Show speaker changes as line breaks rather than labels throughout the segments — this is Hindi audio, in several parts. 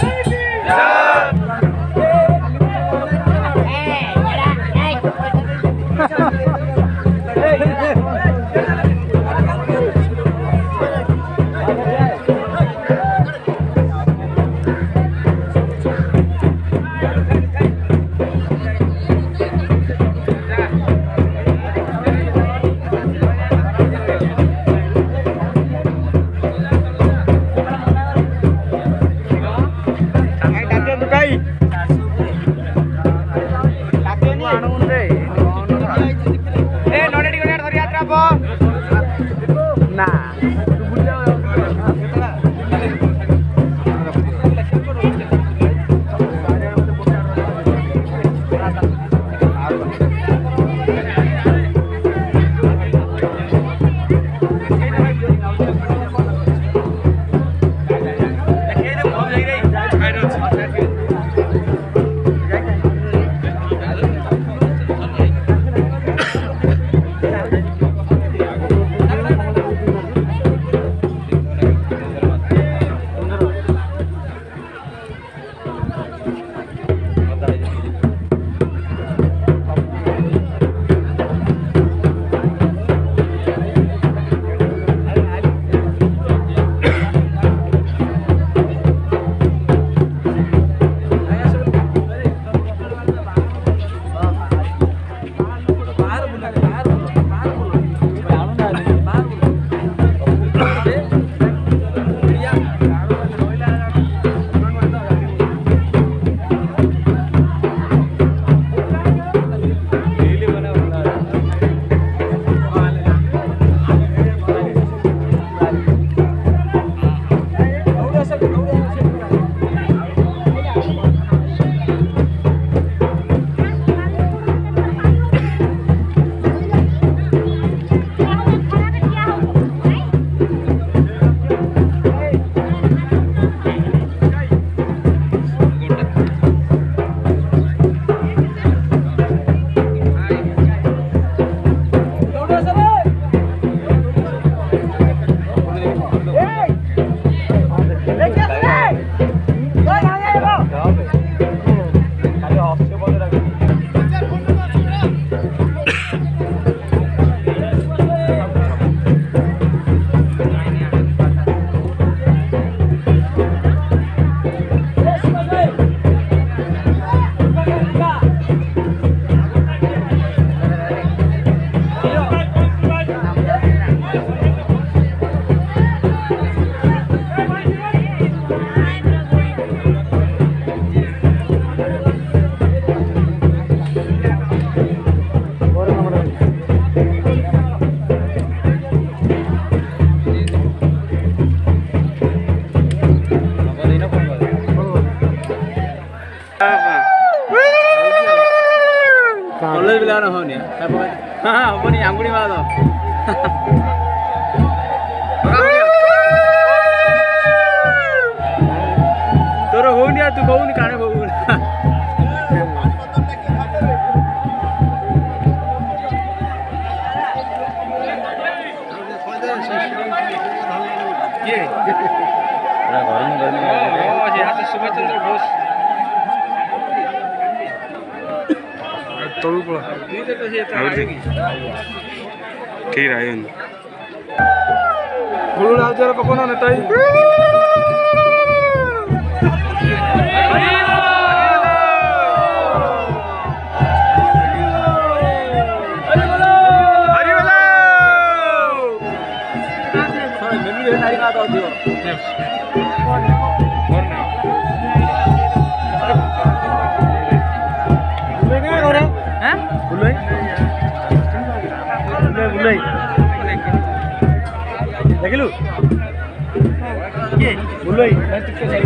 Jai हाँ अपनी आंगुड़ी मारा था तोर होऊन यार तू बघून काणे जी গরম सुभाष चंद्र बोस
કરવું
પડે ઠીક આવ્યો
ભૂલું આવજો પકોનો ને તઈ
Thank you. জুলাই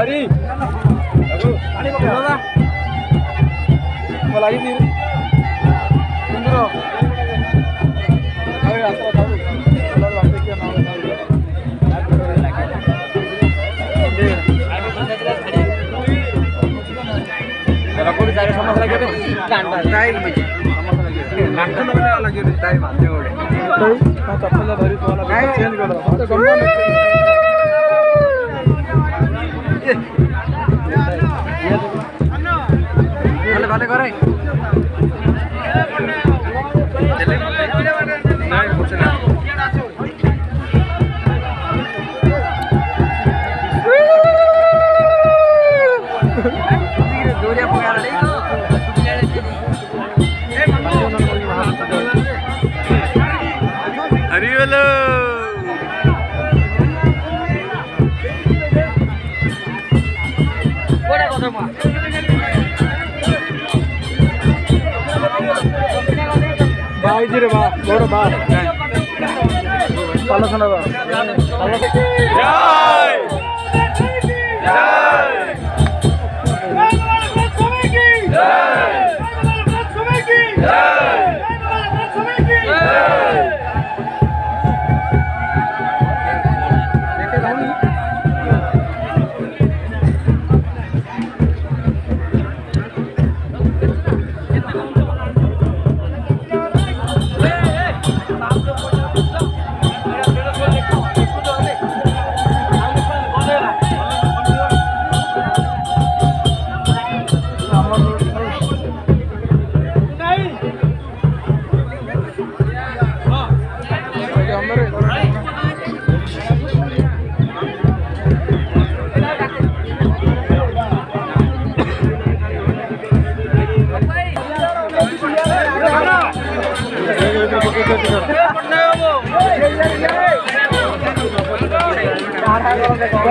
हरि टाइम हाल्थ्यो
चेन्ज गर्दा
ভালো করে
Yeah!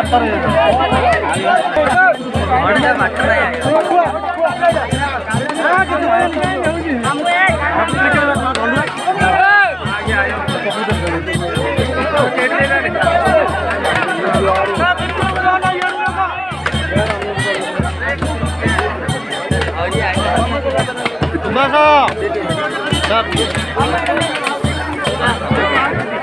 Come on, come on.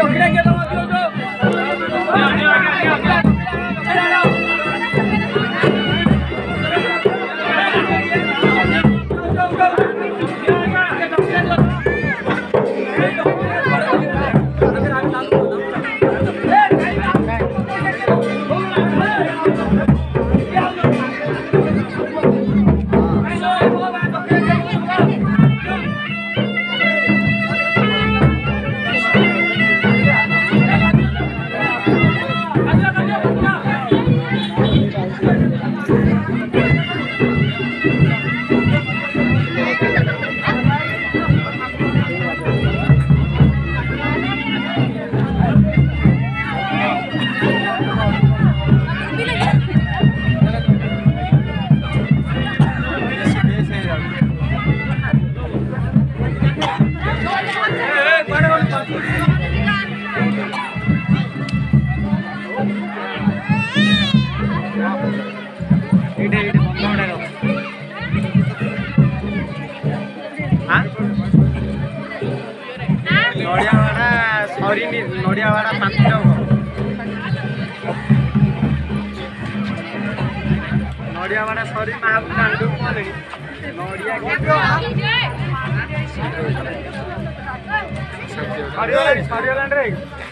দক্ষিণে গিয়ে তোমার ନଡ଼ିଆ ଭାଡ଼ା ସରିନି ନଡ଼ିଆ ଭାଡ଼ା ପାଞ୍ଚ ନଡ଼ିଆ ଭାଡ଼ା ସରି ମାଆକୁ କାଣ୍ଡୁ କଲେଣି ନଡ଼ିଆ ସରିଗଲାଣି ସରିଗଲାଣି ରେ